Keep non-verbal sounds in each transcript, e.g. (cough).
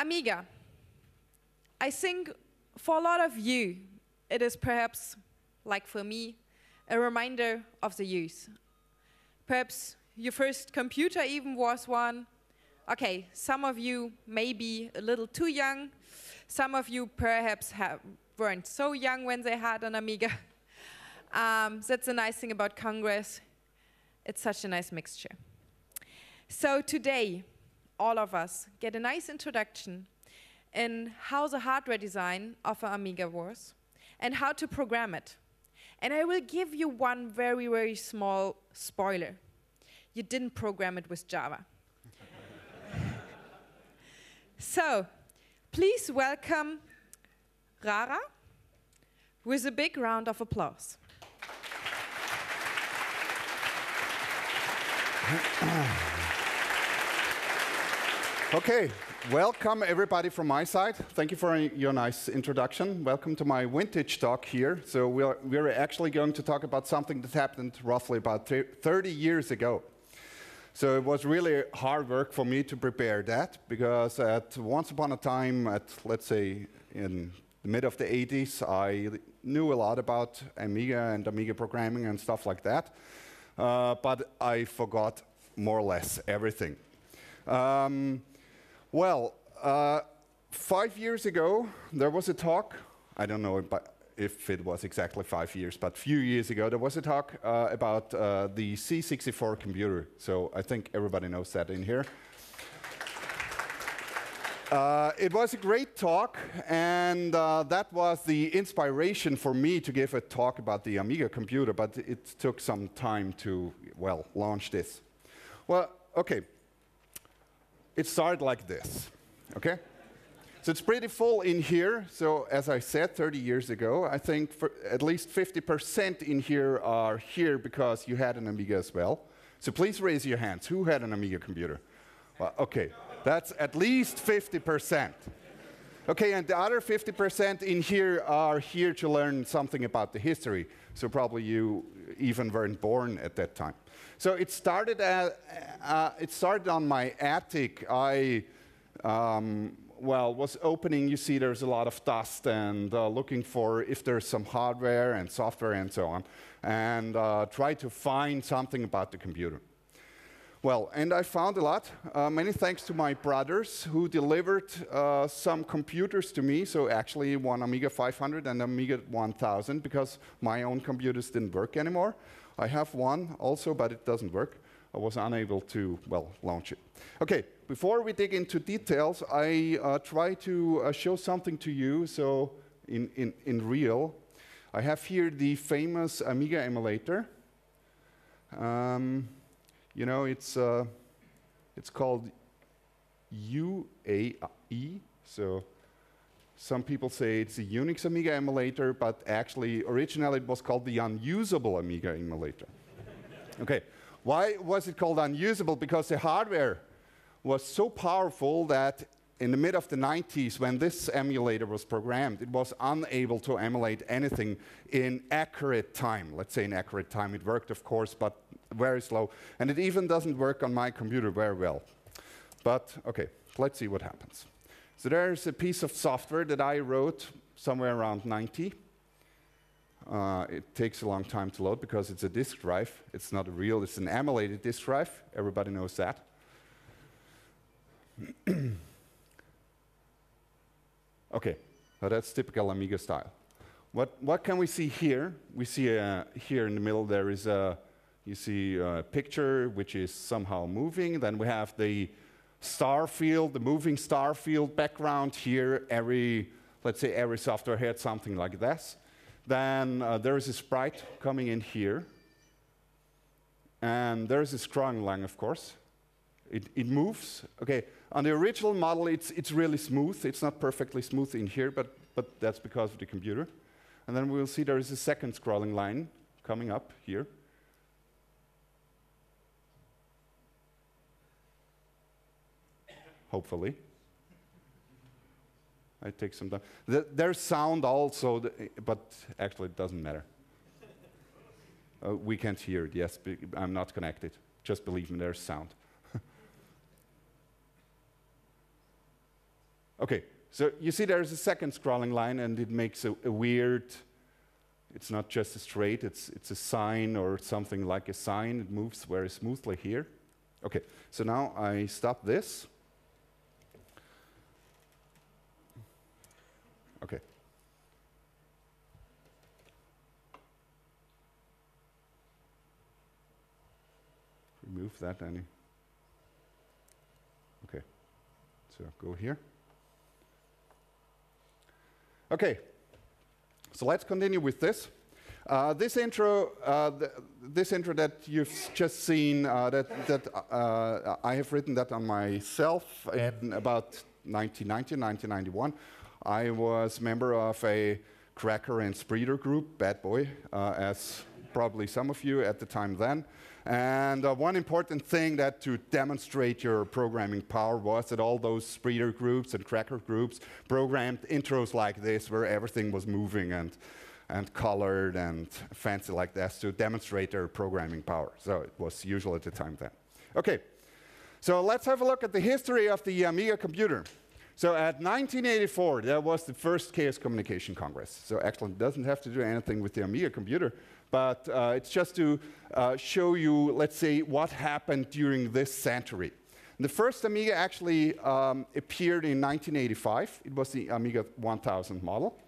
Amiga. I think for a lot of you, it is perhaps, like for me, a reminder of the youth. Perhaps your first computer even was one. Okay, some of you may be a little too young. Some of you perhaps have, weren't so young when they had an Amiga. (laughs) Um, that's the nice thing about Congress. It's such a nice mixture. So today, all of us get a nice introduction in how the hardware design of an Amiga was and how to program it. And I will give you one very, very small spoiler. You didn't program it with Java. (laughs) so, please welcome Rara with a big round of applause. (clears throat) Okay, welcome everybody from my side. Thank you for your nice introduction. Welcome to my vintage talk here. So we're, we're actually going to talk about something that happened roughly about 30 years ago. So it was really hard work for me to prepare that because at once upon a time, at let's say in the mid of the 80s, I knew a lot about Amiga and Amiga programming and stuff like that. Uh, but I forgot more or less everything. Um, well, uh, five years ago, there was a talk. I don't know if it was exactly five years, but a few years ago, there was a talk uh, about uh, the C64 computer. So I think everybody knows that in here. Uh, it was a great talk, and uh, that was the inspiration for me to give a talk about the Amiga computer, but it took some time to, well, launch this. Well, okay, it started like this, okay? So it's pretty full in here. So as I said 30 years ago, I think at least 50% in here are here because you had an Amiga as well. So please raise your hands. Who had an Amiga computer? Well, okay, that's at least 50%. Okay, and the other 50% in here are here to learn something about the history. So probably you even weren't born at that time. So it started, at, uh, it started on my attic. I, um, well, was opening, you see there's a lot of dust and uh, looking for if there's some hardware and software and so on, and uh, try to find something about the computer. Well, and I found a lot. Uh, many thanks to my brothers who delivered uh, some computers to me. So actually one Amiga 500 and Amiga 1000 because my own computers didn't work anymore. I have one also, but it doesn't work. I was unable to, well, launch it. Okay, before we dig into details, I uh, try to uh, show something to you. So in, in, in real, I have here the famous Amiga emulator. Um, you know, it's, uh, it's called UAE. So some people say it's a Unix Amiga emulator, but actually, originally it was called the unusable Amiga emulator. (laughs) okay, why was it called unusable? Because the hardware was so powerful that in the mid of the 90s, when this emulator was programmed, it was unable to emulate anything in accurate time. Let's say in accurate time. It worked, of course, but very slow. And it even doesn't work on my computer very well. But okay, let's see what happens. So there's a piece of software that I wrote somewhere around 90. Uh, it takes a long time to load because it's a disk drive. It's not a real, it's an emulated disk drive. Everybody knows that. (clears throat) okay, so that's typical Amiga style. What, what can we see here? We see uh, here in the middle there is a, you see a picture which is somehow moving. Then we have the star field, the moving star field background here, every, let's say every software had something like this. Then uh, there is a sprite coming in here. And there is a scrolling line, of course. It, it moves. Okay, on the original model, it's, it's really smooth. It's not perfectly smooth in here, but, but that's because of the computer. And then we'll see there is a second scrolling line coming up here. Hopefully. I take some time. there's sound also, but actually it doesn't matter. Uh, we can't hear it, yes, I'm not connected. Just believe me, there's sound. (laughs) Okay, so you see there's a second scrolling line and it makes a, a weird, it's not just a straight, it's, it's a sine or something like a sine. It moves very smoothly here. Okay, so now I stop this. Okay. Remove that any. Okay, so go here. Okay, so let's continue with this. Uh, this intro, uh, th this intro that you've just seen, uh, that, that uh, I have written that on myself in about 1990, 1991. I was member of a cracker and spreader group, Bad Boy, uh, as probably some of you at the time then. And uh, one important thing that to demonstrate your programming power was that all those spreader groups and cracker groups programmed intros like this where everything was moving and, and colored and fancy like this to demonstrate their programming power. So it was usual at the time then. Okay, so let's have a look at the history of the Amiga computer. So at 1984, that was the first Chaos Communication Congress. So it doesn't have to do anything with the Amiga computer, but uh, it's just to uh, show you, let's say, what happened during this century. The first Amiga actually um, appeared in 1985. It was the Amiga 1000 model.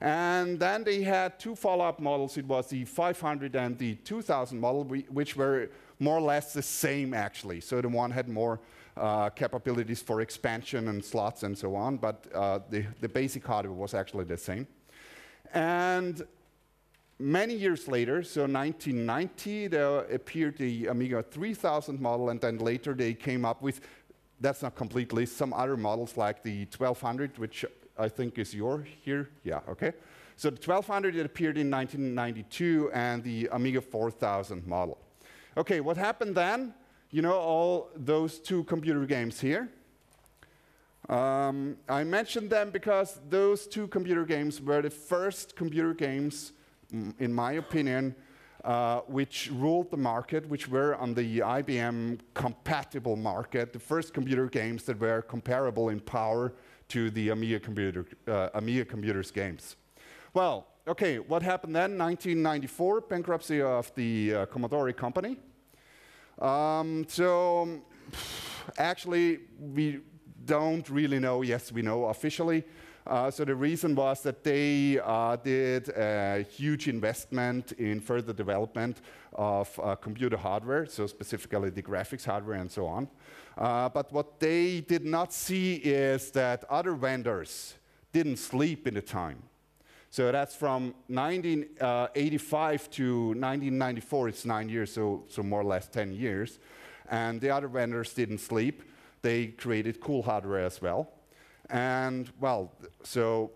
And then they had two follow-up models. It was the 500 and the 2000 model, which were more or less the same, actually. So the one had more uh, capabilities for expansion and slots and so on, but uh, the, the basic hardware was actually the same. And many years later, so 1990, there appeared the Amiga 3000 model, and then later they came up with, that's not completely, some other models like the 1200, which I think is your here. Yeah, okay. So the 1200 it appeared in 1992, and the Amiga 4000 model. Okay, what happened then? You know all those two computer games here? Um, I mentioned them because those two computer games were the first computer games in my opinion, uh, which ruled the market, which were on the IBM compatible market, the first computer games that were comparable in power to the Amiga, computer, uh, Amiga computers games. Well, okay, what happened then? 1994, bankruptcy of the uh, Commodore company. Um, so, actually, we don't really know. Yes, we know officially. Uh, so the reason was that they uh, did a huge investment in further development of uh, computer hardware, so specifically the graphics hardware and so on. Uh, but what they did not see is that other vendors didn't sleep in the time. So that's from 1985 to 1994, it's nine years, so, so more or less 10 years. And the other vendors didn't sleep. They created cool hardware as well. And well, so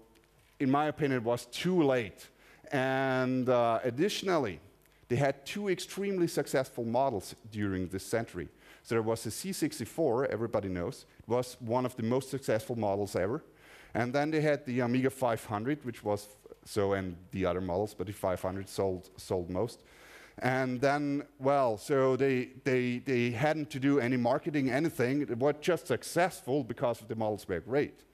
in my opinion, it was too late. And uh, additionally, they had two extremely successful models during this century. So there was the C64, everybody knows, it was one of the most successful models ever. And then they had the Amiga 500, which was so, and the other models, but the 500 sold, sold most. And then, well, so they, they, they hadn't to do any marketing, anything. It was just successful because of the models were great.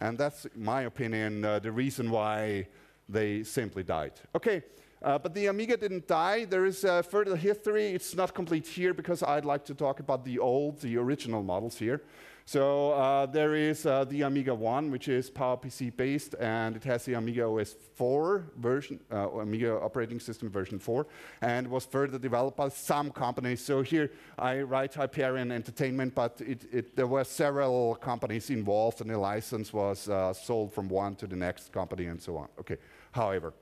And that's, my opinion, uh, the reason why they simply died. Okay, uh, but the Amiga didn't die. There is uh, further history. It's not complete here because I'd like to talk about the old, the original models here. So uh, there is uh, the AmigaOne, which is PowerPC based, and it has the Amiga OS 4 version, uh, Amiga operating system version 4, and was further developed by some companies. So here I write Hyperion Entertainment, but it, it, there were several companies involved, and the license was uh, sold from one to the next company and so on. Okay, however,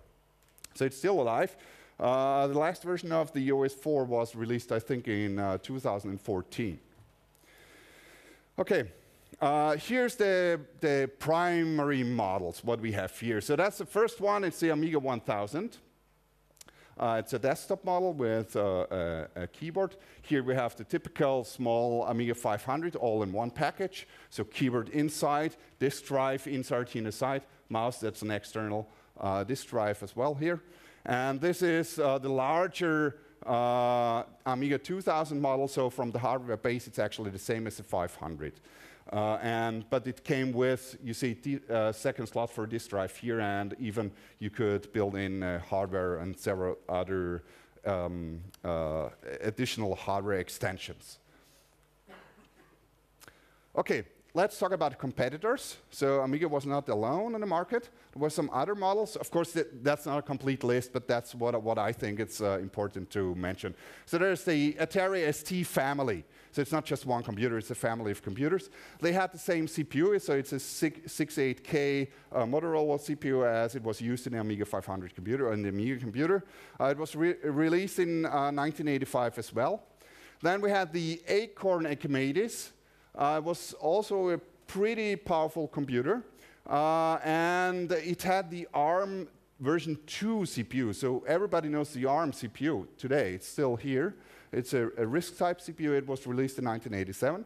so it's still alive. Uh, the last version of the OS 4 was released, I think, in uh, 2014. Okay, uh, here's the, the primary models, what we have here. So that's the first one, it's the Amiga 1000. Uh, it's a desktop model with uh, a, a, keyboard. Here we have the typical small Amiga 500 all in one package. So keyboard inside, disk drive inside here side, mouse, that's an external uh, disk drive as well here. And this is uh, the larger uh, Amiga 2000 model, so from the hardware base, it's actually the same as the 500. Uh, and, but it came with, you see, uh, second slot for disk drive here, and even you could build in uh, hardware and several other um, uh, additional hardware extensions. Okay, let's talk about competitors. So Amiga was not alone in the market. There were some other models. Of course, that, that's not a complete list, but that's what, what I think it's uh, important to mention. So there's the Atari ST family. So it's not just one computer, it's a family of computers. They had the same CPU, so it's a 68K uh, Motorola CPU as it was used in the Amiga 500 computer, and the Amiga computer. Uh, it was re released in 1985 uh, as well. Then we had the Acorn Archimedes. Uh, it was also a pretty powerful computer, uh, and it had the ARM version 2 CPU. So everybody knows the ARM CPU today. It's still here. It's a, a RISC type CPU. It was released in 1987.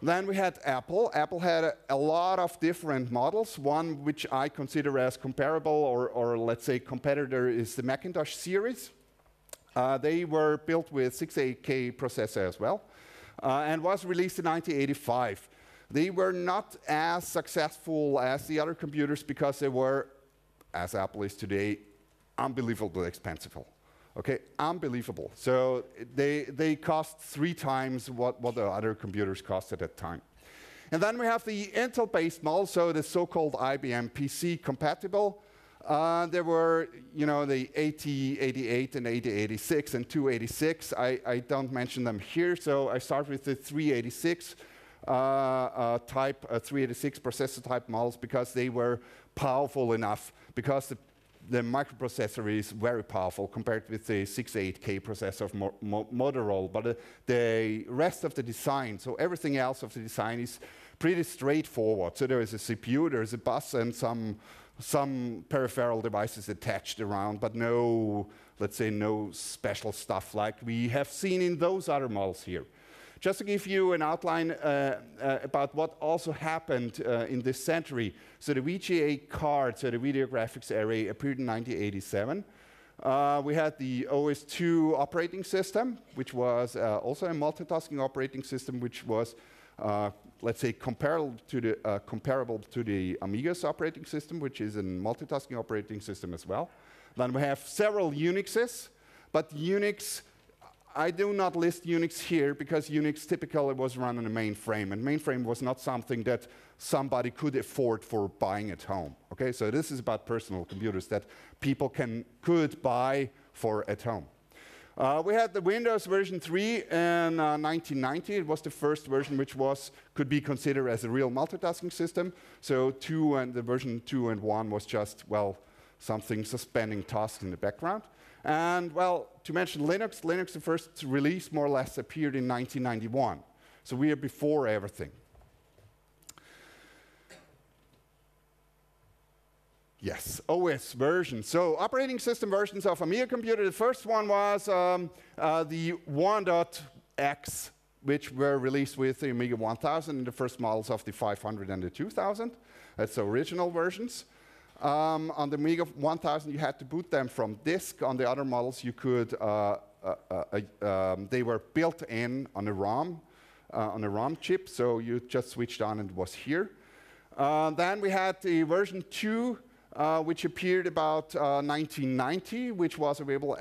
Then we had Apple. Apple had a, a, lot of different models. One which I consider as comparable or, or let's say competitor is the Macintosh series. Uh, they were built with 68K processor as well uh, and was released in 1985. They were not as successful as the other computers because they were, as Apple is today, unbelievably expensive. Okay, unbelievable. So they, they cost three times what, what the other computers cost at that time. And then we have the Intel-based model, so the so-called IBM PC compatible. Uh, there were, you know, the AT88 and AT86 and 286. I, I don't mention them here, so I start with the 386 uh, uh, type, uh, 386 processor type models because they were powerful enough, because the the microprocessor is very powerful compared with the 68K processor of Mo Mo Motorola, but uh, the rest of the design, so everything else of the design is pretty straightforward. So there is a CPU, there is a bus, and some, some peripheral devices attached around, but no, let's say, no special stuff like we have seen in those other models here. Just to give you an outline uh, uh, about what also happened uh, in this century. So the VGA card, so the video graphics array, appeared in 1987. Uh, we had the OS2 operating system, which was uh, also a multitasking operating system, which was, uh, let's say, comparable to, the, uh, comparable to the Amiga's operating system, which is a multitasking operating system as well. Then we have several Unixes, but Unix I do not list Unix here because Unix typically was run on a mainframe, and mainframe was not something that somebody could afford for buying at home. Okay, so this is about personal computers that people can could buy for at home. Uh, we had the Windows version 3 in uh, 1990. It was the first version which was could be considered as a real multitasking system. So 2 and the version 2 and 1 was just well something suspending tasks in the background. And well, to mention Linux, Linux, the first release more or less appeared in 1991. So we are before everything. Yes, OS version. So operating system versions of Amiga computer. The first one was um, uh, the 1.x, which were released with the Amiga 1000 and the first models of the 500 and the 2000. That's the original versions. Um, on the Amiga 1000, you had to boot them from disk. On the other models, you could, uh, uh, uh, um, they were built in on a ROM, uh, on a ROM chip, so you just switched on and it was here. Uh, then we had the version 2, uh, which appeared about 1990, which was available,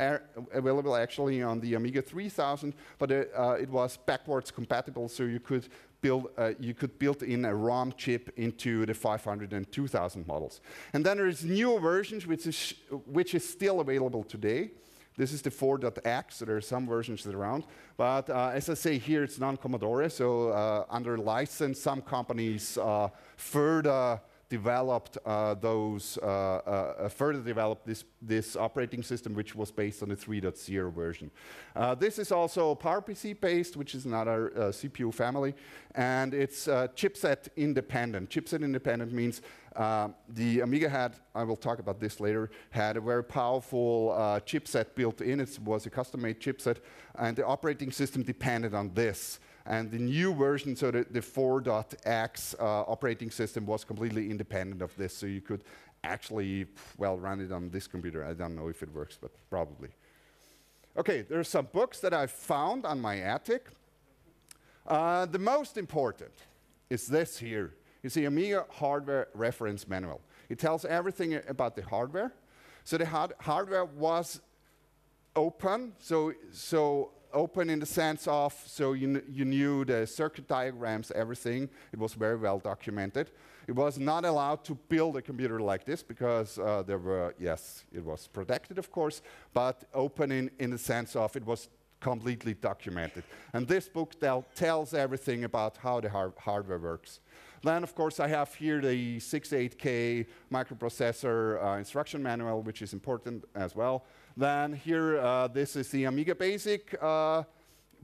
available actually on the Amiga 3000, but it was backwards compatible, so you could build, uh, you could build in a ROM chip into the 500 and 2000 models. And then there's newer versions, which is, which is still available today. This is the 4.x, so there are some versions around. But uh, as I say here, it's non-Commodore, so uh, under license, some companies uh, further developed uh, those, uh, uh, uh, further developed this, this operating system, which was based on the 3.0 version. Uh, this is also PowerPC based, which is another CPU family, and it's chipset independent. Chipset independent means the Amiga had, I will talk about this later, had a very powerful chipset built in. It was a custom-made chipset, and the operating system depended on this. And the new version, so the, the 4.x uh, operating system was completely independent of this, so you could actually, well, run it on this computer. I don't know if it works, but probably. Okay, there are some books that I found on my attic. Uh, the most important, is this here. You see Amiga hardware reference manual. It tells everything about the hardware. So the hard hardware was open, so, so open in the sense of, so you, you knew the circuit diagrams, everything. It was very well documented. It was not allowed to build a computer like this because uh, there were, yes, it was protected, of course, but open in, in the sense of it was completely documented. And this book tells everything about how the har hardware works. Then, of course, I have here the 68K microprocessor uh, instruction manual, which is important as well. Then here, uh, this is the Amiga Basic uh,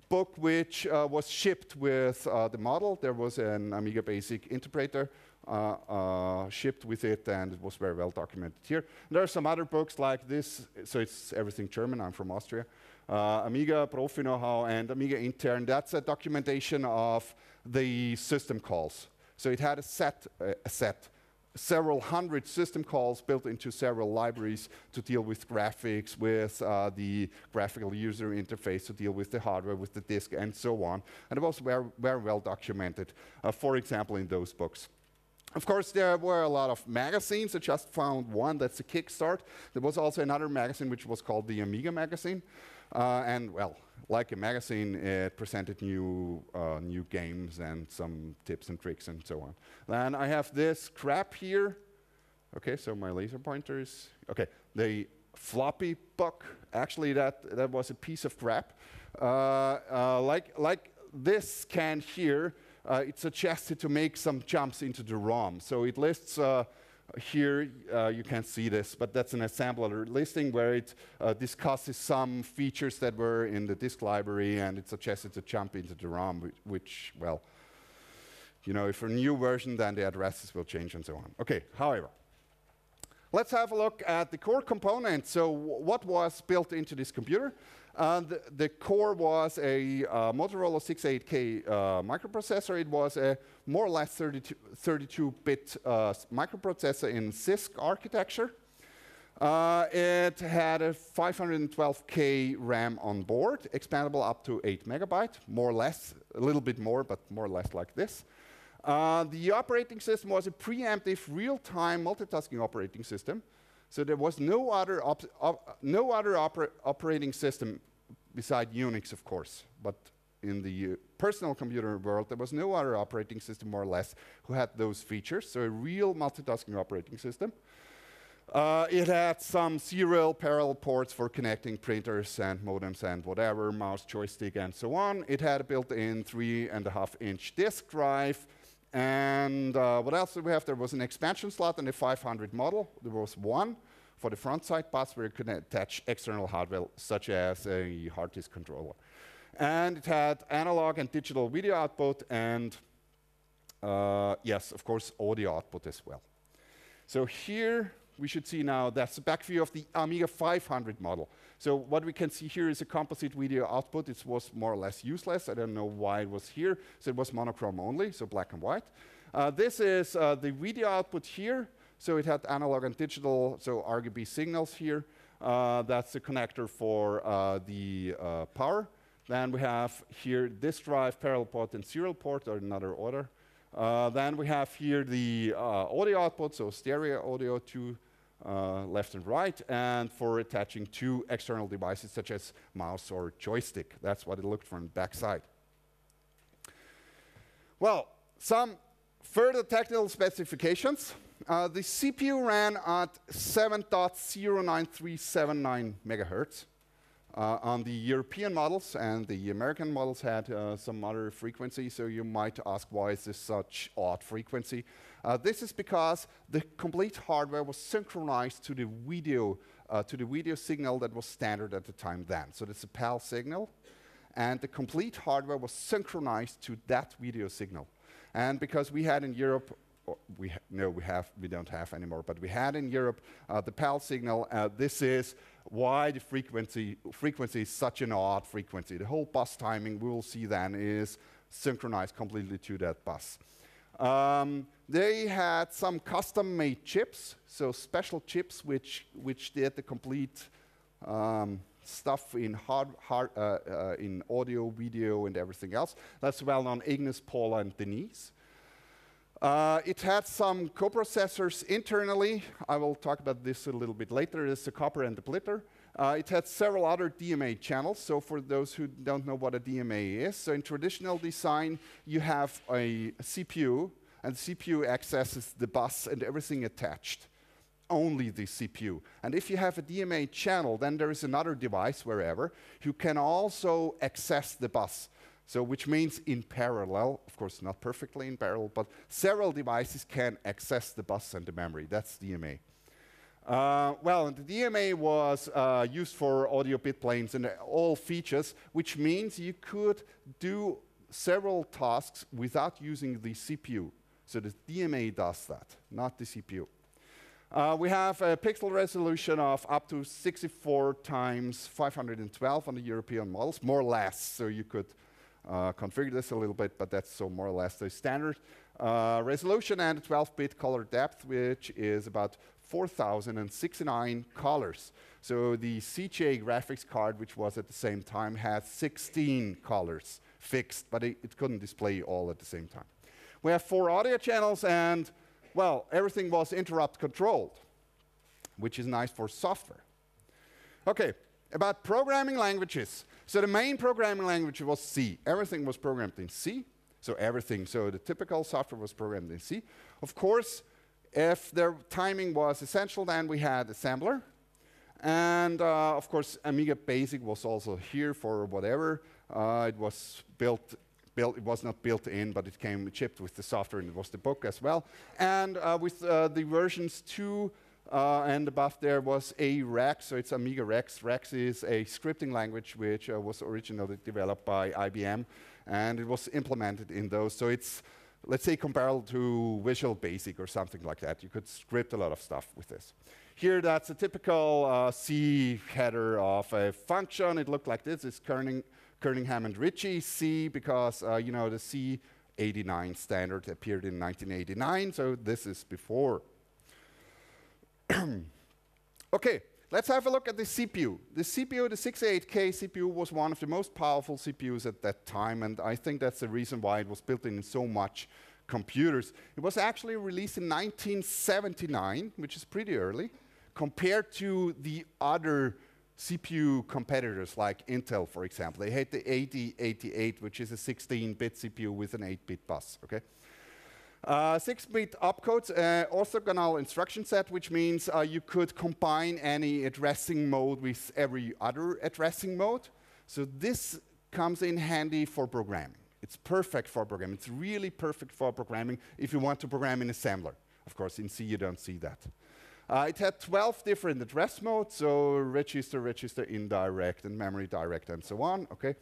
book, which uh, was shipped with uh, the model. There was an Amiga Basic interpreter uh, shipped with it, and it was very well documented here. And there are some other books like this, so it's everything German, I'm from Austria. Amiga Profi Know-how and Amiga Intern, that's a documentation of the system calls. So it had a set, a set several hundred system calls built into several libraries to deal with graphics, with uh, the graphical user interface, to deal with the hardware, with the disk, and so on. And it was very, very well documented, uh, for example, in those books. Of course, there were a lot of magazines. I just found one that's a Kickstart. There was also another magazine which was called the Amiga Magazine. Uh, and, well, like a magazine, it presented new, uh, new games and some tips and tricks and so on. Then I have this crap here. Okay, so my laser pointer is, okay, the floppy puck. Actually, that, that was a piece of crap. Uh, uh, like, like this can here, uh, it suggested to make some jumps into the ROM. So it lists uh, here uh, you can't see this, but that's an assembler listing where it uh, discusses some features that were in the disk library and it suggested to jump into the ROM, which, which, well, you know, if a new version, then the addresses will change and so on. Okay, however, let's have a look at the core components. So what was built into this computer? And the core was a uh, Motorola 68K uh, microprocessor. It was a more or less 32-bit uh, microprocessor in CISC architecture. Uh, it had a 512K RAM on board, expandable up to 8 megabyte, more or less, a little bit more, but more or less like this. Uh, the operating system was a preemptive real-time multitasking operating system. So there was no other, op op no other oper operating system beside Unix, of course, but in the uh, personal computer world, there was no other operating system, more or less, who had those features. So a real multitasking operating system. Uh, it had some serial parallel ports for connecting printers and modems and whatever, mouse, joystick, and so on. It had a built-in three and a half inch disk drive. And uh, what else did we have? There was an expansion slot in the 500 model. There was one for the front side bus where you could attach external hardware, such as a hard disk controller. And it had analog and digital video output, and uh, yes, of course, audio output as well. So here we should see now that's the back view of the Amiga 500 model. So what we can see here is a composite video output. It was more or less useless. I don't know why it was here. So it was monochrome only, so black and white. Uh, this is uh, the video output here. So it had analog and digital, so RGB signals here. Uh, that's the connector for uh, the uh, power. Then we have here this drive, parallel port, and serial port, or another order. Uh, then we have here the audio output, so stereo audio to uh, left and right, and for attaching two external devices such as mouse or joystick. That's what it looked from the backside. Well, some further technical specifications. Uh, the CPU ran at 7.09379 megahertz. Uh, on the European models and the American models had uh, some other frequency, so you might ask why is this such odd frequency? Uh, this is because the complete hardware was synchronized to the video, uh, to the video signal that was standard at the time then. So it's a PAL signal, and the complete hardware was synchronized to that video signal. And because we had in Europe we no, we have, we don't have anymore, but we had in Europe uh, the PAL signal. Uh, this is why the frequency, frequency is such an odd frequency. The whole bus timing we will see then is synchronized completely to that bus. Um, they had some custom-made chips, so special chips which, which did the complete um, stuff in, hard, hard, uh, uh, in audio, video, and everything else. That's well known Agnus, Paula, and Denise. Uh, it had some coprocessors internally. I will talk about this a little bit later. It's the copper and the blitter. Uh, it had several other DMA channels. So for those who don't know what a DMA is, so in traditional design, you have a, CPU, and the CPU accesses the bus and everything attached only the CPU. And if you have a DMA channel, then there is another device wherever who can also access the bus. So which means in parallel, of course not perfectly in parallel, but several devices can access the bus and the memory. That's DMA. Uh, well, the DMA was uh, used for audio bit planes and all features, which means you could do several tasks without using the CPU. So the DMA does that, not the CPU. Uh, we have a pixel resolution of up to 64 times 512 on the European models, more or less. So you could uh, configure this a little bit, but that's so more or less the standard uh, resolution and 12-bit color depth, which is about 4,069 colors. So the CGA graphics card, which was at the same time, had 16 colors fixed, but it, it couldn't display all at the same time. We have four audio channels and well, everything was interrupt controlled, which is nice for software. Okay, about programming languages. So the main programming language was C. Everything was programmed in C. So everything, so the typical software was programmed in C. Of course, if the timing was essential, then we had assembler. And uh, of course, Amiga Basic was also here for whatever. Uh, it was built built, it was not built in, but it came chipped with the software and it was the book as well. And uh, with uh, the versions 2 uh, and above there was ARexx, so it's Amiga REXX. REXX is a scripting language which uh, was originally developed by IBM and it was implemented in those. So it's, let's say, comparable to Visual Basic or something like that. You could script a lot of stuff with this. Here, that's a typical uh, C header of a function. It looked like this. It's kerning Kernighan and Ritchie, C because, uh, you know, the C89 standard appeared in 1989, so this is before. (clears throat) okay, let's have a look at the CPU. The CPU, the 68K CPU, was one of the most powerful CPUs at that time, and I think that's the reason why it was built in so much computers. It was actually released in 1979, which is pretty early, compared to the other CPU competitors like Intel, for example. They had the 8088, which is a 16-bit CPU with an 8-bit bus, okay? 6-bit uh, opcodes, uh, orthogonal instruction set, which means uh, you could combine any addressing mode with every other addressing mode. So this comes in handy for programming. It's perfect for programming. It's really perfect for programming if you want to program in assembler. Of course, in C you don't see that. Uh, it had 12 different address modes, so register, register, indirect, and memory direct, and so on. Okay.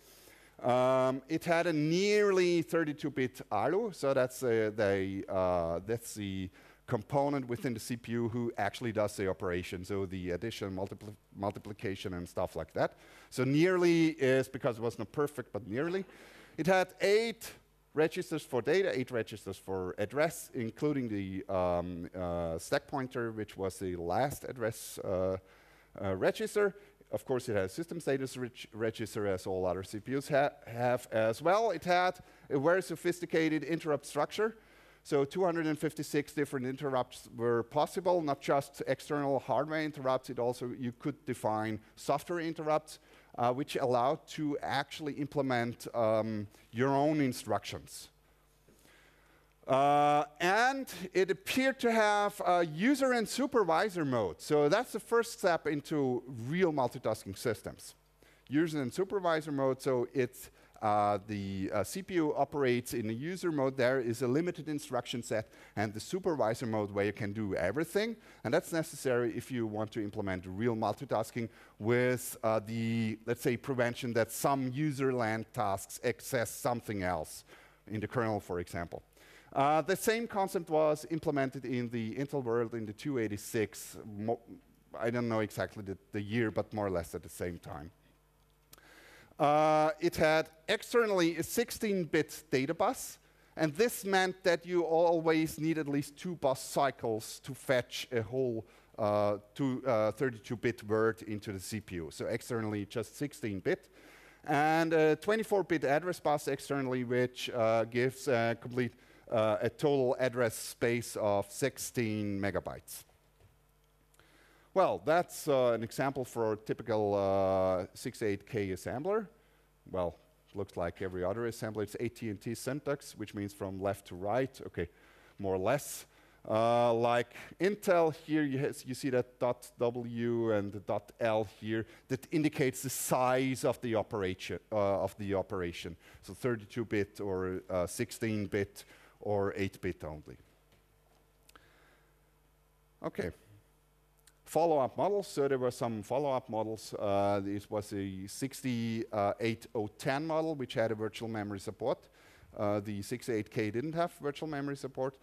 Um, it had a nearly 32-bit ALU, so that's, uh, the, uh, that's the component within the CPU who actually does the operation, so the addition, multipli multiplication, and stuff like that. So nearly is because it was not perfect, but nearly. It had eight registers for data, eight registers for address, including the um, uh, stack pointer, which was the last address uh, uh, register. Of course, it has system status register, as all other CPUs ha have as well. It had a very sophisticated interrupt structure. So 256 different interrupts were possible, not just external hardware interrupts, it also you could define software interrupts uh, which allowed to actually implement um, your own instructions. Uh, and it appeared to have a user and supervisor mode. So that's the first step into real multitasking systems. User and supervisor mode, so it's uh, the uh, CPU operates in the user mode. There is a limited instruction set, and the supervisor mode where you can do everything. And that's necessary if you want to implement real multitasking with uh, the, let's say, prevention that some user land tasks access something else in the kernel, for example. Uh, the same concept was implemented in the Intel world in the 286. I don't know exactly the, the year, but more or less at the same time. Uh, it had externally a 16-bit data bus, and this meant that you always need at least two bus cycles to fetch a whole 32-bit uh, uh word into the CPU. So externally, just 16-bit. And a 24-bit address bus externally, which uh, gives a complete uh, a total address space of 16 megabytes. Well, that's uh, an example for a typical uh, 68K assembler. Well, looks like every other assembler. It's AT&T syntax, which means from left to right. Okay, more or less. Uh, like Intel here, you, you, see that dot W and the dot L here that indicates the size of the operation. Uh, of the operation. So 32-bit or 16-bit uh, or 8-bit only. Okay. Follow-up models. So there were some follow-up models. Uh, this was a 68010 model, which had a virtual memory support. Uh, the 68K didn't have virtual memory support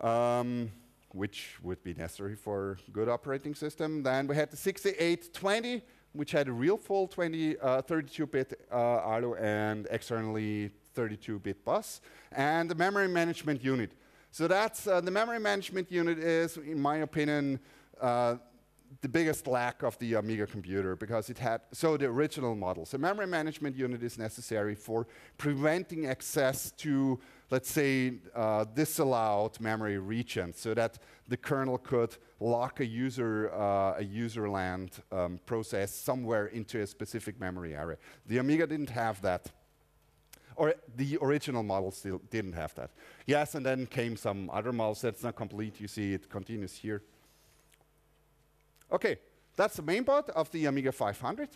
um, which would be necessary for good operating system. Then we had the 6820, which had a real full 20, 32-bit uh, uh ALU and externally 32-bit bus, and the memory management unit. So that's uh, the memory management unit is, in my opinion, uh, the biggest lack of the Amiga computer because it had, so the original model. So memory management unit is necessary for preventing access to, let's say, uh, disallowed memory regions so that the kernel could lock a user, uh, a user land um, process somewhere into a specific memory area. The Amiga didn't have that. Or the original model still didn't have that. Yes, and then came some other models. That's not complete. You see it continues here. Okay, that's the main part of the Amiga 500.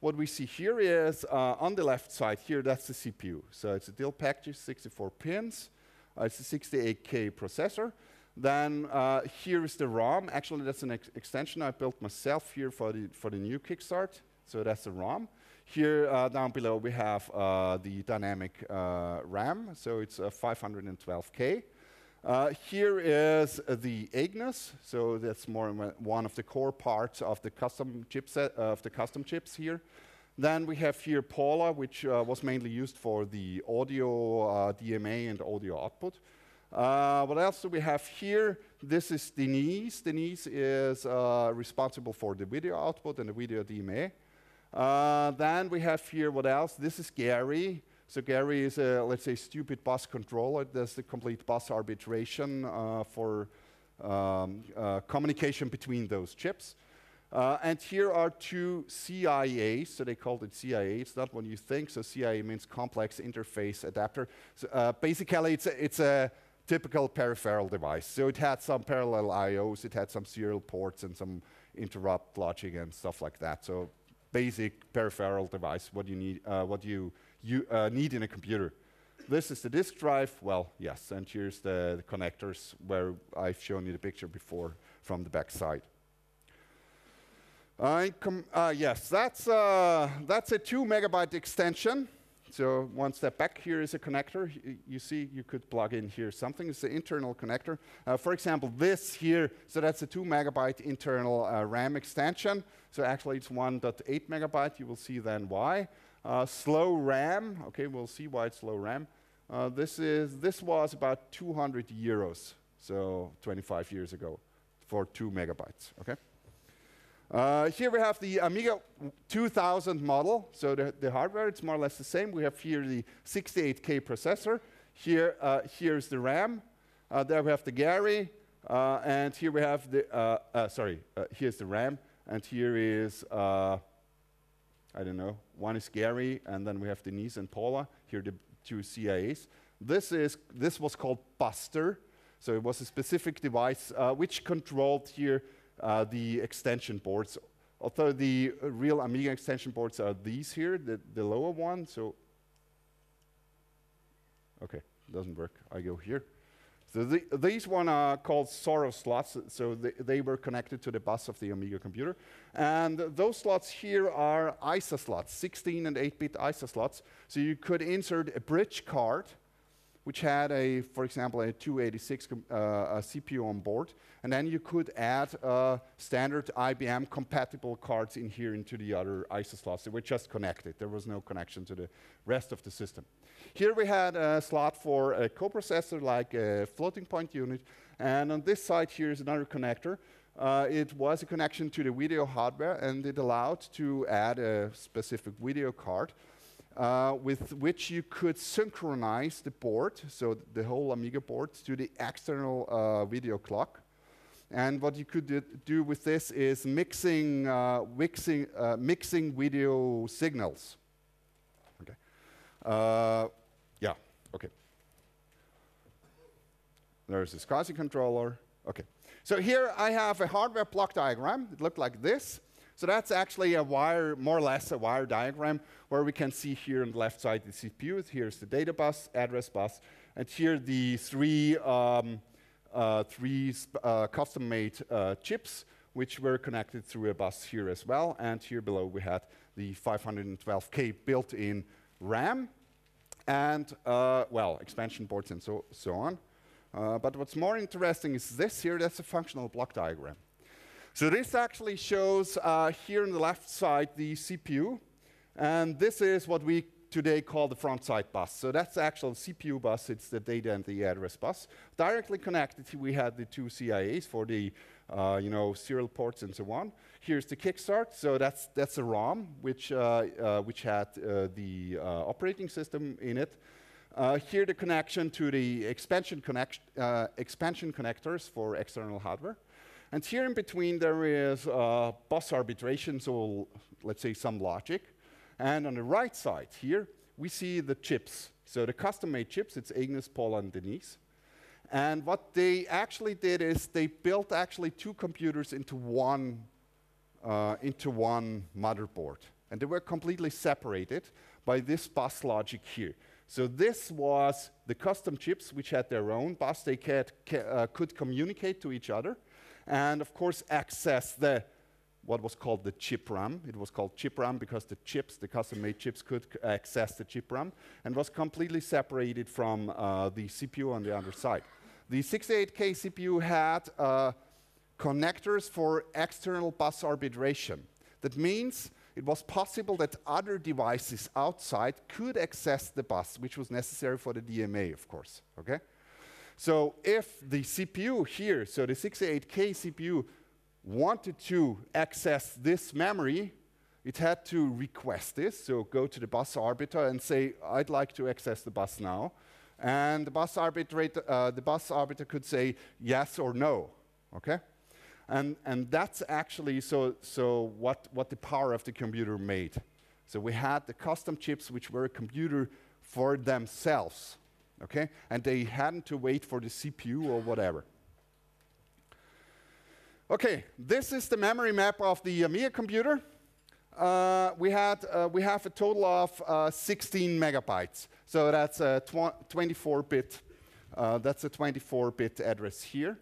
What we see here is uh, on the left side here, that's the CPU. So it's a DIL package, 64 pins. Uh, it's a 68K processor. Then uh, here is the ROM. Actually, that's an ex extension I built myself here for the, for the new Kickstart. So that's the ROM. Here uh, down below we have uh, the dynamic uh, RAM. So it's 512K. Uh, here is uh, the Agnus, so that's more one of the core parts of the custom chipset uh, of the custom chips here. Then we have here Paula, which uh, was mainly used for the audio uh, DMA and audio output. Uh, what else do we have here? This is Denise. Denise is responsible for the video output and the video DMA. Then we have here what else? This is Gary. So Gary is a, let's say, stupid bus controller. Does the complete bus arbitration uh, for um, uh, communication between those chips. Uh, and here are two CIAs, so they called it CIA. It's not what you think. So CIA means complex interface adapter. So, uh, basically, it's a, it's a typical peripheral device. So it had some parallel I/Os, it had some serial ports, and some interrupt logic and stuff like that. So basic peripheral device. What you need, uh, what you you uh, need in a computer. This is the disk drive. Well, yes, and here's the, the connectors where I've shown you the picture before from the back side. Uh, yes, that's, uh, that's a two megabyte extension. So one step back, here is a connector. You see, you could plug in here something. It's the internal connector. Uh, for example, this here, so that's a two megabyte internal uh, RAM extension. So actually it's 1.8 megabyte. You will see then why. Uh, slow RAM, okay, we'll see why it's slow RAM. Uh, this, is, this was about 200 euros, so 25 years ago, for two megabytes, okay? Uh, here we have the Amiga 2000 model. So the, the, hardware, it's more or less the same. We have here the 68K processor. Here, uh, here's the RAM. Uh, there we have the Gary. Uh, and here we have the, uh, uh, sorry, here's the RAM. And here is I don't know. One is Gary, and then we have Denise and Paula. Here, the two CIAs. This is this was called Buster. So it was a specific device which controlled here uh, the extension boards. Although the real Amiga extension boards are these here, the, the lower one. So, okay, doesn't work. I go here. So the, these one are called Zorro slots, so they, they, were connected to the bus of the Amiga computer. And those slots here are ISA slots, 16 and 8-bit ISA slots. So you could insert a bridge card, which had a, for example, a 286 uh, a CPU on board, and then you could add uh, standard IBM compatible cards in here into the other ISA slots. They were just connected. There was no connection to the rest of the system. Here we had a slot for a coprocessor like a floating point unit. And on this side here is another connector. Uh, it was a connection to the video hardware, and it allowed to add a specific video card. Uh, with which you could synchronize the board, so the whole Amiga board, to the external uh, video clock. And what you could do with this is mixing, uh, mixing, uh, mixing video signals. Okay. Uh, yeah, okay. There's a SCSI controller. Okay. So here I have a hardware block diagram. It looked like this. So that's actually a wire, more or less a wire diagram, where we can see here on the left side the CPU. Here's the data bus, address bus, and here the three um, uh, three uh, custom-made uh, chips, which were connected through a bus here as well. And here below we had the 512K built-in RAM and, well, expansion boards and so, so on. Uh, but what's more interesting is this here, that's a functional block diagram. So this actually shows uh, here on the left side the CPU, and this is what we today call the front side bus. So that's the actual CPU bus, it's the data and the address bus. Directly connected, we had the two CIAs for the uh, you know, serial ports and so on. Here's the kickstart, so that's, that's a ROM, which, uh, uh, which had uh, the uh, operating system in it. Uh, here the connection to the expansion, connect, expansion connectors for external hardware. And here in between there is bus arbitration, so let's say some logic. And on the right side here, we see the chips. So the custom-made chips, it's Agnus, Paula, and Denise. And what they actually did is they built actually two computers into one, uh, into one motherboard. And they were completely separated by this bus logic here. So this was the custom chips, which had their own bus. They uh, could communicate to each other and, of course, access the what was called the chip RAM. It was called chip RAM because the chips, the custom-made chips, could access the chip RAM and was completely separated from uh, the CPU on the other side. The 68K CPU had uh, connectors for external bus arbitration. That means it was possible that other devices outside could access the bus, which was necessary for the DMA, of course. Okay? So if the CPU here, so the 68K CPU, wanted to access this memory, it had to request this, so go to the bus arbiter and say, I'd like to access the bus now. And the bus, uh, the bus arbiter could say yes or no, okay? And, and that's actually so, so what, what the power of the computer made. So we had the custom chips, which were a computer for themselves, okay? And they hadn't to wait for the CPU or whatever. Okay, this is the memory map of the Amiga computer. Uh, we, had, uh, we have a total of uh, 16 megabytes. So that's a 24-bit, uh, that's a 24-bit address here.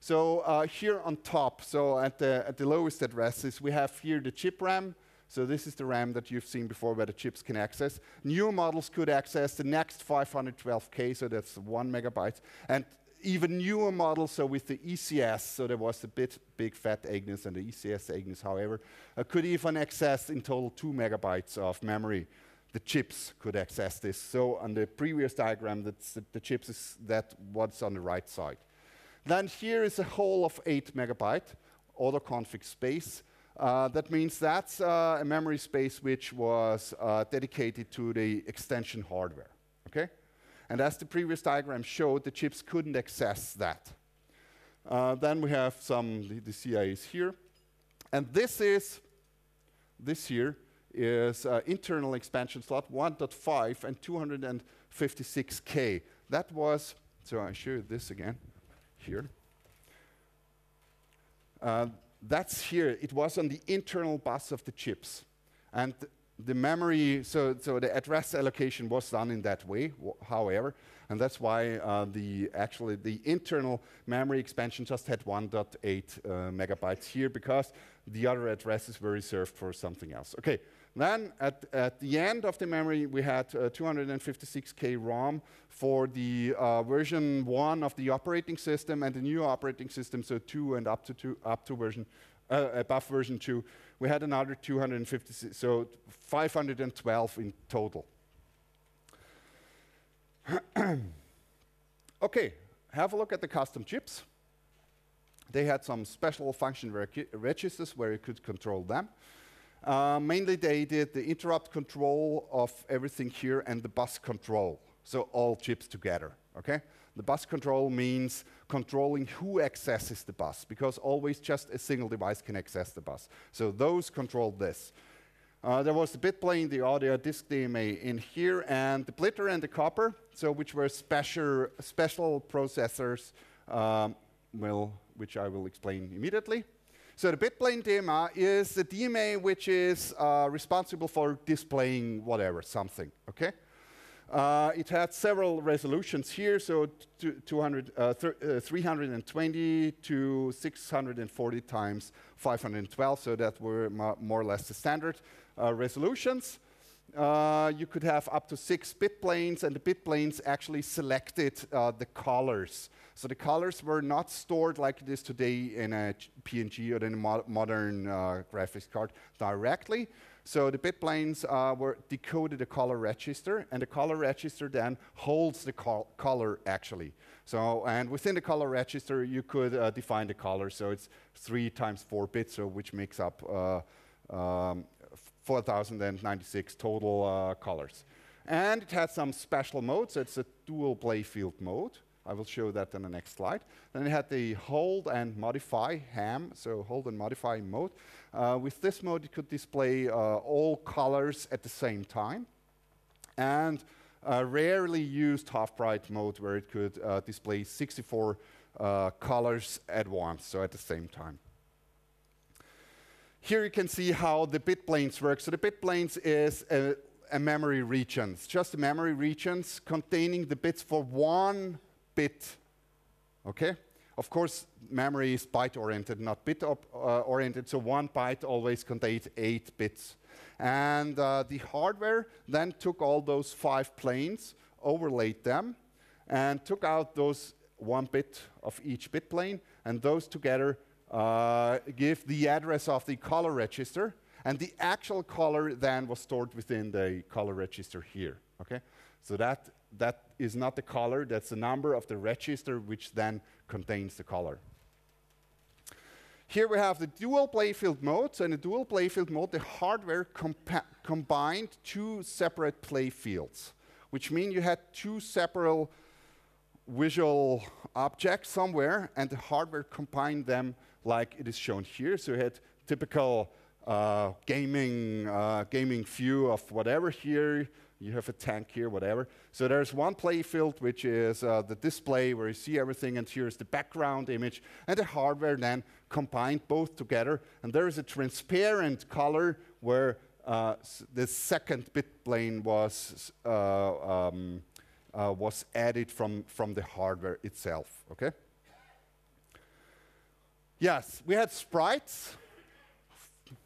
So uh, here on top, so at the, at the lowest addresses, we have here the chip RAM. So this is the RAM that you've seen before where the chips can access. New models could access the next 512K, so that's one megabyte. And even newer models, so with the ECS, so there was the bit, big fat Agnus and the ECS Agnus, however, uh, could even access in total two megabytes of memory. The chips could access this. So on the previous diagram, that's the, the chips is that what's on the right side. Then here is a whole of eight megabyte auto config space. Uh, that means that's uh, a memory space which was uh, dedicated to the extension hardware. Okay? And as the previous diagram showed, the chips couldn't access that. Uh, then we have some, the, the CIAs here. And this is, this here is uh, internal expansion slot 1.5 and 256K. That was, so I show you this again, here. That's here. It was on the internal bus of the chips. And the memory, so, so the address allocation was done in that way, however, and that's why uh, the actually the internal memory expansion just had 1.8 uh, megabytes here because the other addresses were reserved for something else. Okay, then at, at the end of the memory we had uh, 256k ROM for the uh, version one of the operating system and the new operating system, so two and up to two, up to version uh, above version 2, we had another 250, so 512 in total. (clears throat) okay, have a look at the custom chips. They had some special function registers where you could control them. Uh, mainly, they did the interrupt control of everything here and the bus control. So all chips together. Okay. The bus control means controlling who accesses the bus, because always just a single device can access the bus. So those control this. Uh, there was the bit plane, the audio disk DMA in here, and the Blitter and the copper, so which were special, special processors, um, well, which I will explain immediately. So the bit plane DMA is the DMA which is uh, responsible for displaying whatever, something, okay? Uh, it had several resolutions here, so 200, uh, uh, 320 to 640 times 512, so that were more or less the standard uh, resolutions. Uh, you could have up to six bit planes, and the bit planes actually selected uh, the colors. So the colors were not stored like it is today in a PNG or in a mo modern graphics card directly, so the bit planes uh, were decoded a color register, and the color register then holds the col color actually. So, and within the color register, you could uh, define the color. So it's three times four bits, so which makes up uh, um, 4,096 total uh, colors. And it had some special modes. It's a dual playfield mode. I will show that in the next slide. Then it had the hold and modify ham, so hold and modify mode. Uh, with this mode, you could display uh, all colors at the same time. And a rarely used half-bright mode where it could uh, display 64 uh, colors at once, so at the same time. Here you can see how the bit planes work. So the bit planes is a, a memory regions, just memory regions containing the bits for one bit. Okay? Of course, memory is byte-oriented, not bit-oriented, uh, so one byte always contains eight bits. And uh, the hardware then took all those five planes, overlaid them, and took out those one bit of each bit plane, and those together uh, give the address of the color register, and the actual color then was stored within the color register here. Okay, so that that is not the color, that's the number of the register which then contains the color. Here we have the dual playfield mode. So in the dual playfield mode, the hardware combined two separate playfields, which means you had two separate visual objects somewhere, and the hardware combined them like it is shown here. So you had typical uh, gaming, uh, gaming view of whatever here, you have a tank here, whatever. So there's one play field, which is uh, the display where you see everything, and here's the background image, and the hardware then combined both together. And there is a transparent color where uh, the second bit plane was, uh, um, uh, was added from, from the hardware itself, okay? Yes, we had sprites.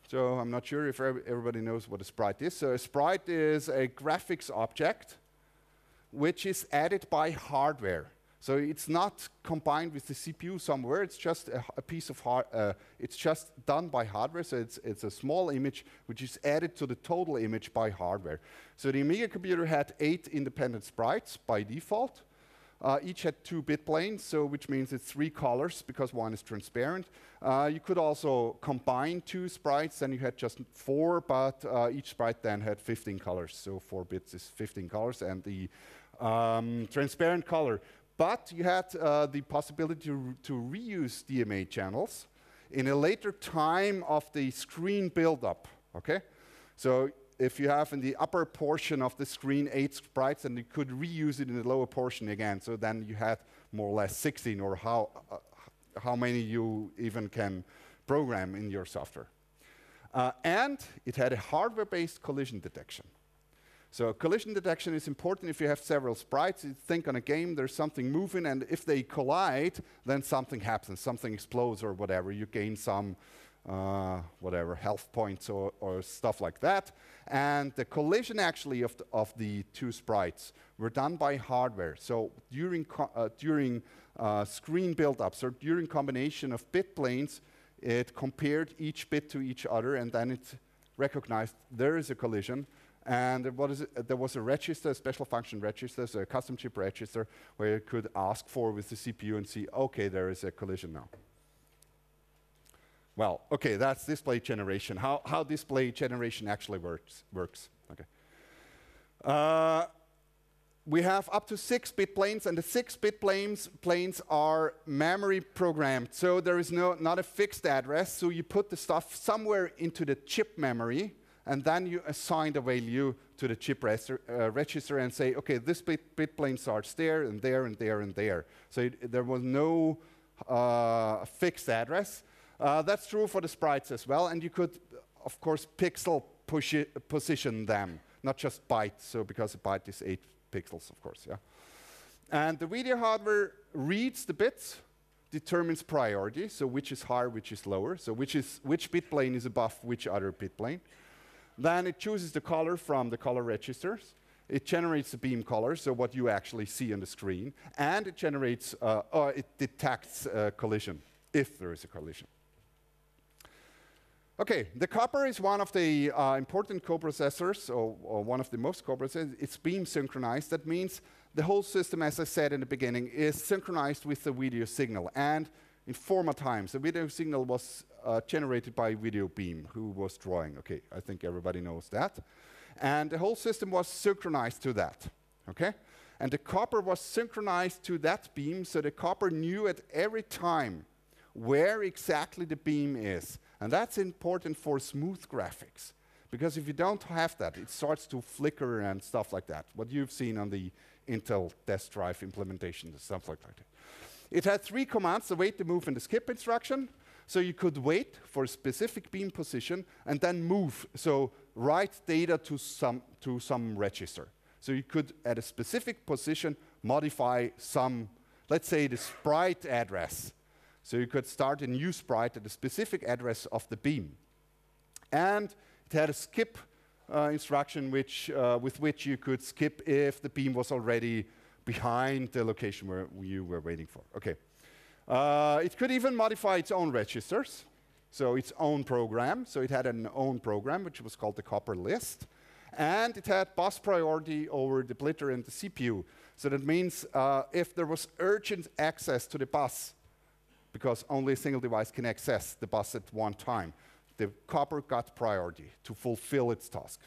So I'm not sure if everybody knows what a sprite is. So a sprite is a graphics object which is added by hardware. So it's not combined with the CPU somewhere. It's just a, a piece of hard. Uh, it's just done by hardware. So it's it's a small image which is added to the total image by hardware. So the Amiga computer had eight independent sprites by default. Uh, each had two bit planes, so which means it's three colors because one is transparent. Uh, you could also combine two sprites, then you had just four, but uh, each sprite then had 15 colors. So four bits is 15 colors, and the um, transparent color. But you had uh, the possibility to, to reuse DMA channels in a later time of the screen buildup. Okay, so if you have in the upper portion of the screen eight sprites, and you could reuse it in the lower portion again. So then you had more or less 16, or how, uh, how many you even can program in your software. Uh, and it had a hardware-based collision detection. So collision detection is important if you have several sprites. You think on a game, there's something moving, and if they collide, then something happens, something explodes or whatever. You gain some uh, whatever, health points or, or, stuff like that. And the collision actually of the, of the two sprites were done by hardware. So during, uh, during uh, screen build-ups or during combination of bit planes, it compared each bit to each other and then it recognized there is a collision. And what is it? there was a register, a special function register, so a custom chip register, where you could ask for with the CPU and see, okay, there is a collision now. Well, okay, that's display generation. How, how display generation actually works. works. Okay. Uh, we have up to six bit planes, and the six bit planes, planes are memory programmed. So there is no, not a fixed address. So you put the stuff somewhere into the chip memory, and then you assign the value to the chip uh, register and say, okay, this bit, bit plane starts there, and there, and there, and there. So it, there was no uh, fixed address. Uh, that's true for the sprites as well, and you could, of course, pixel position them, not just byte. So because a byte is eight pixels, of course, yeah. And the video hardware reads the bits, determines priority, so which is higher, which is lower, so which, is, which bit plane is above which other bit plane. Then it chooses the color from the color registers. It generates the beam color, so what you actually see on the screen, and it generates, uh, or it detects a collision, if there is a collision. Okay, the copper is one of the uh, important coprocessors, or, or, one of the most coprocessors. It's beam synchronized. That means the whole system, as I said in the beginning, is synchronized with the video signal. And in former times, the video signal was uh, generated by video beam, who was drawing. Okay, I think everybody knows that. And the whole system was synchronized to that. Okay? And the copper was synchronized to that beam, so the copper knew at every time where exactly the beam is. And that's important for smooth graphics. Because if you don't have that, it starts to flicker and stuff like that. What you've seen on the Intel desk drive implementation and stuff like that. It had three commands, the wait, the move, and the skip instruction. So you could wait for a specific beam position and then move. So write data to some, to some register. So you could, at a specific position, modify some, let's say the sprite address so you could start a new sprite at a specific address of the beam. And it had a skip uh, instruction which, uh, with which you could skip if the beam was already behind the location where you were waiting for. Okay. Uh, it could even modify its own registers, so its own program. So it had an own program, which was called the copper list. And it had bus priority over the blitter and the CPU. So that means uh, if there was urgent access to the bus, because only a single device can access the bus at one time. The copper got priority to fulfill its task.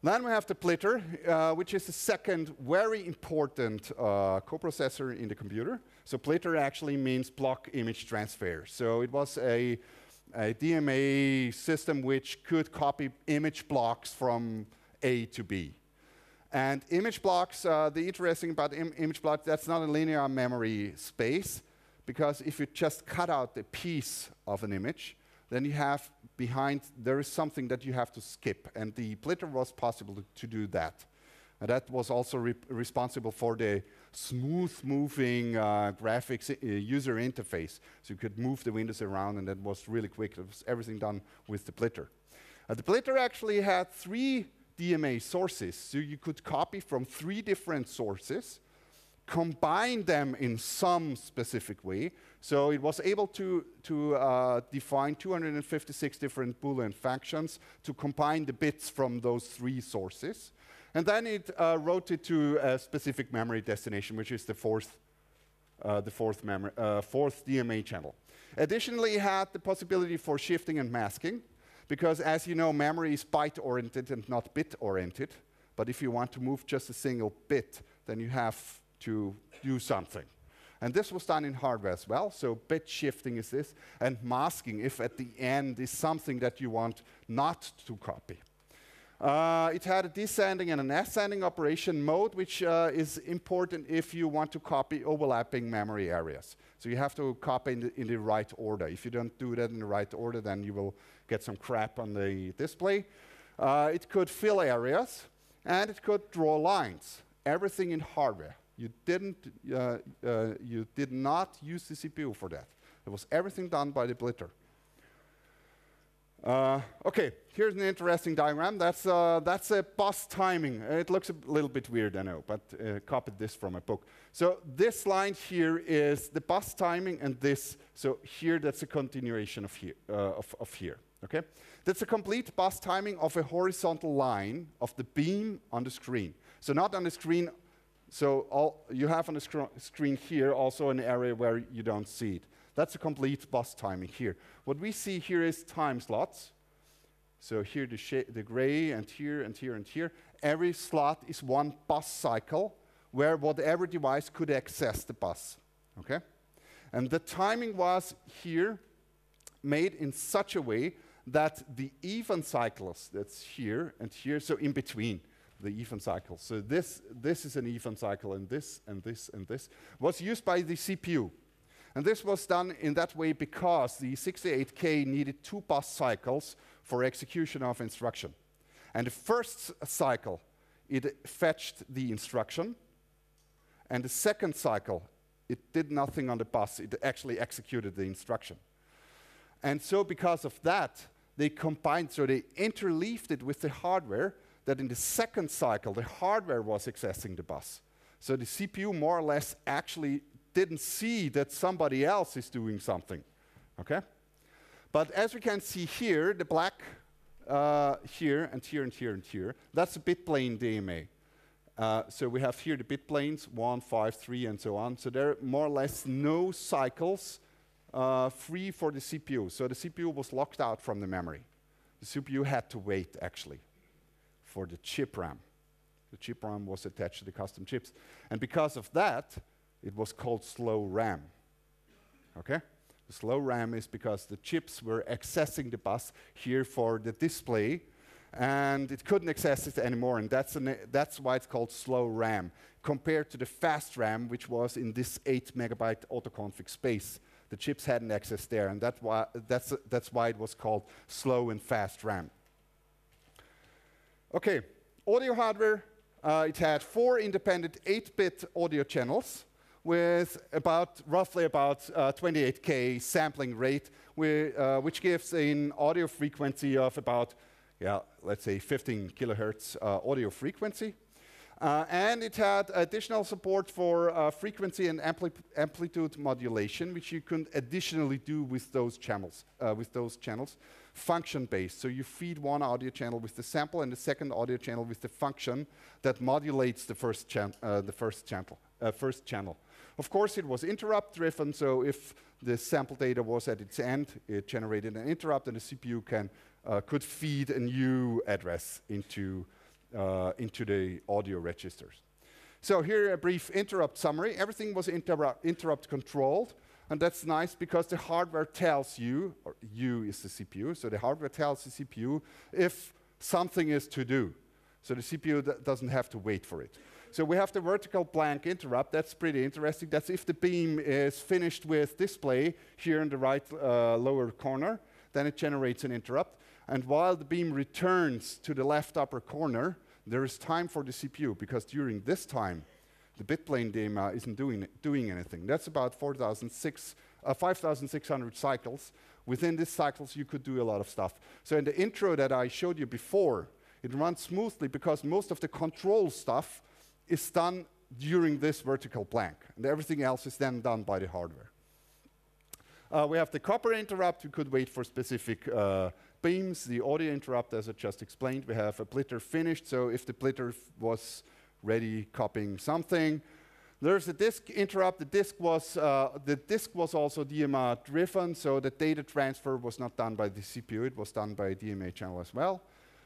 Then we have the Blitter, uh, which is the second very important uh, coprocessor in the computer. So Blitter actually means block image transfer. So it was a, a DMA system which could copy image blocks from A to B. And image blocks, uh, the interesting about Im image blocks, that's not a linear memory space, because if you just cut out a piece of an image, then you have behind, there is something that you have to skip. And the Blitter was possible to, to do that. And that was also re responsible for the smooth moving uh, graphics uh, user interface. So you could move the windows around, and that was really quick. It was everything done with the Blitter. Uh, the Blitter actually had three DMA sources. So you could copy from three different sources, combine them in some specific way. So it was able to, to uh, define 256 different Boolean functions to combine the bits from those three sources. And then it uh, wrote it to a specific memory destination, which is the fourth, uh, the fourth, memory, uh, fourth DMA channel. Additionally, it had the possibility for shifting and masking because as you know, memory is byte-oriented and not bit-oriented. But if you want to move just a single bit, then you have to do something. And this was done in hardware as well. So bit shifting is this, and masking if at the end is something that you want not to copy. Uh, it had a descending and an ascending operation mode, which uh, is important if you want to copy overlapping memory areas. So you have to copy in the, in the, right order. If you don't do that in the right order, then you will get some crap on the display. Uh, it could fill areas, and it could draw lines. Everything in hardware. You didn't, uh, uh, you did not use the CPU for that. It was everything done by the blitter. Uh, okay, here's an interesting diagram. That's, uh, that's a bus timing. It looks a little bit weird, I know, but uh, copied this from a book. So this line here is the bus timing, and this, so here that's a continuation of here. Uh, of, of here. Okay? That's a complete bus timing of a horizontal line of the beam on the screen. So not on the screen, so all you have on the screen here also an area where you don't see it. That's a complete bus timing here. What we see here is time slots. So here the, the gray and here and here and here. Every slot is one bus cycle where whatever device could access the bus. Okay? And the timing was here made in such a way that the even cycles, that's here and here, so in between the even cycles. So this, this is an even cycle, and this, and this, and this, was used by the CPU. And this was done in that way because the 68K needed two bus cycles for execution of instruction. And the first cycle, it fetched the instruction, and the second cycle, it did nothing on the bus, it actually executed the instruction. And so, because of that, they combined, so they interleaved it with the hardware that in the second cycle, the hardware was accessing the bus. So the CPU more or less actually didn't see that somebody else is doing something. Okay? But as we can see here, the black uh, here and here and here and here, that's a bit plane DMA. Uh, so we have here the bit planes, 1, 5, 3, and so on. So there are more or less no cycles uh, free for the CPU. So the CPU was locked out from the memory. The CPU had to wait, actually, for the chip RAM. The chip RAM was attached to the custom chips. And because of that, it was called slow RAM. Okay? The slow RAM is because the chips were accessing the bus here for the display, and it couldn't access it anymore, and that's, that's why it's called slow RAM, compared to the fast RAM, which was in this 8 megabyte autoconfig space. The chips hadn't access there, and that why, that's, that's why it was called slow and fast RAM. Okay, audio hardware, uh, it had four independent 8-bit audio channels with about roughly about uh, 28k sampling rate, uh, which gives an audio frequency of about, yeah, let's say 15 kilohertz uh, audio frequency. Uh, and it had additional support for uh, frequency and ampli amplitude modulation, which you can additionally do with those channels. Uh, with those channels, function-based. So you feed one audio channel with the sample, and the second audio channel with the function that modulates the first, uh, the first channel. First channel. Of course, it was interrupt-driven. So if the sample data was at its end, it generated an interrupt, and the CPU can uh, could feed a new address into uh, into the audio registers. So here a brief interrupt summary. Everything was interrupt, interrupt controlled. And that's nice because the hardware tells you, or you is the CPU, so the hardware tells the CPU if something is to do. So the CPU doesn't have to wait for it. So we have the vertical blank interrupt. That's pretty interesting. That's if the beam is finished with display here in the right uh, lower corner, then it generates an interrupt. And while the beam returns to the left upper corner, there is time for the CPU because during this time, the bitplane DMA isn't doing, doing anything. That's about 4,600, uh, 5,600 cycles. Within these cycles, you could do a lot of stuff. So in the intro that I showed you before, it runs smoothly because most of the control stuff is done during this vertical blank, and everything else is then done by the hardware. Uh, we have the copper interrupt. We could wait for specific uh, beams, the audio interrupt, as I just explained. We have a blitter finished, so if the blitter was ready copying something, there's a disk interrupt. The disk was uh, the disk was also DMA driven, so the data transfer was not done by the CPU. It was done by a DMA channel as well.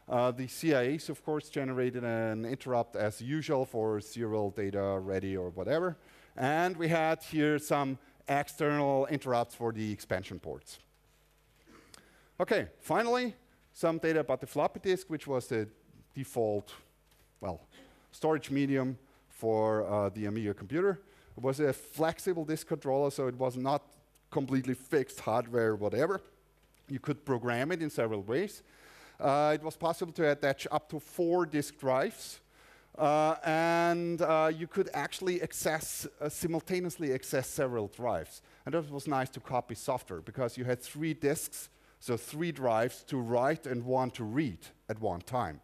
Uh, the CIAs, of course, generated an interrupt as usual for serial data ready or whatever. And we had here some external interrupts for the expansion ports. Okay, finally, some data about the floppy disk, which was the default, well, storage medium for uh, the Amiga computer. It was a flexible disk controller, so it was not completely fixed hardware, whatever. You could program it in several ways. Uh, it was possible to attach up to four disk drives, uh, and uh, you could actually access, uh, simultaneously access several drives. And that was nice to copy software because you had three disks so three drives to write and one to read at one time.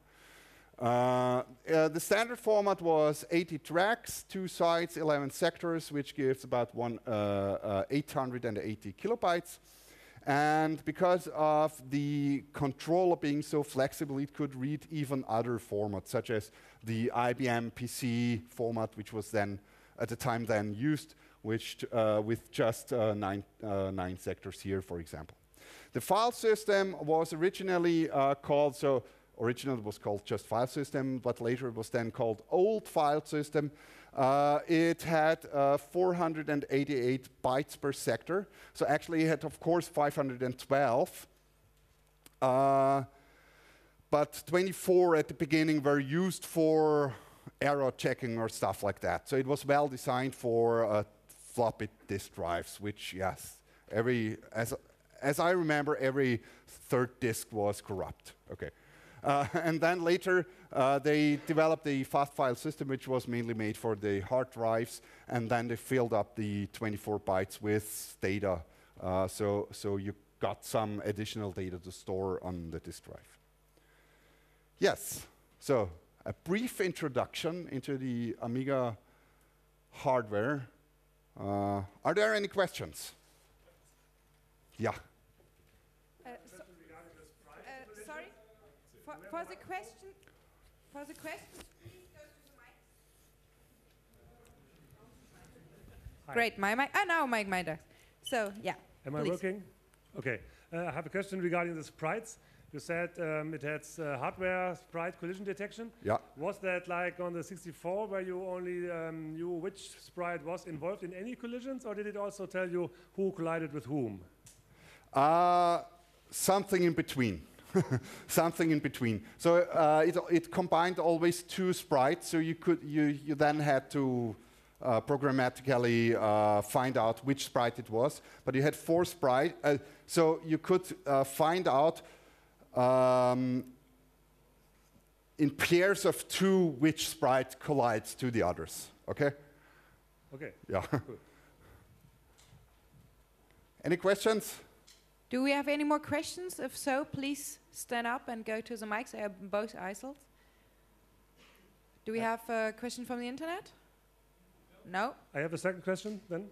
Uh, uh, the standard format was 80 tracks, two sides, 11 sectors, which gives about one, uh, uh 880 kilobytes. And because of the controller being so flexible, it could read even other formats, such as the IBM PC format, which was then, at the time then used, which, uh, with just uh, nine, uh, nine sectors here, for example. The file system was originally uh, called, so originally it was called just file system, but later it was then called old file system. Uh, it had uh, 488 bytes per sector. So actually it had, of course, 512. Uh, but 24 at the beginning were used for error checking or stuff like that. So it was well designed for uh, floppy disk drives, which, yes, every, as, as I remember, every third disk was corrupt. Okay. Uh, (laughs) and then later, uh, they developed the fast file system, which was mainly made for the hard drives, and then they filled up the 24 bytes with data. Uh, so, so you got some additional data to store on the disk drive. Yes, so a brief introduction into the Amiga hardware. Uh, are there any questions? Yeah. Uh, so, uh, sorry, for, for the question, for the question, please go to the mic. Hi. Great, my mic. Oh, now my mic does. So yeah. Am I working? Okay. Uh, I have a question regarding the sprites. You said um, it had uh, hardware sprite collision detection. Yeah. Was that like on the 64 where you only um, knew which sprite was involved in any collisions, or did it also tell you who collided with whom? Uh, something in between. (laughs) something in between. So uh, it, it combined always two sprites, so you could you, you then had to uh, programmatically uh, find out which sprite it was. But you had four sprites, uh, so you could uh, find out um, in pairs of two which sprite collides to the others. Okay? Okay. Yeah. (laughs) Any questions? Do we have any more questions? If so, please stand up and go to the mics. They are both isolated. Do we have a question from the internet? No. I have a second question then.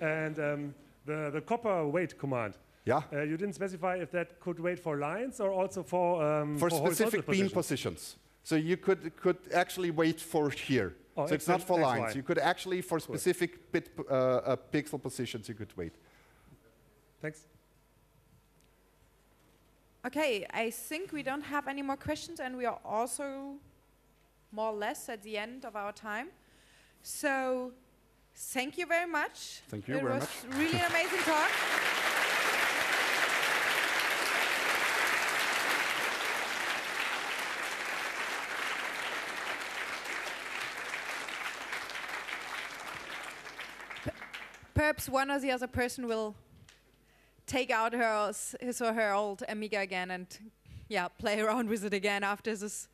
and um, the, the copper wait command. Yeah. Uh, you didn't specify if that could wait for lines or also for um, for horizontal specific beam positions. positions. So you could, could actually wait for here. Oh, so it's not for lines. Y. You could actually, for Cool. specific bit, uh, uh, pixel positions, you could wait. Thanks. Okay, I think we don't have any more questions, and we are also more or less at the end of our time. So, thank you very much. Thank you it very was really an amazing talk. Perhaps one or the other person will take out her his or her old Amiga again and yeah, play around with it again after this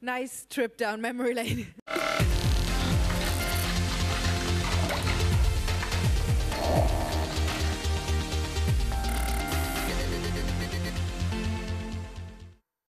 nice trip down memory lane. (laughs)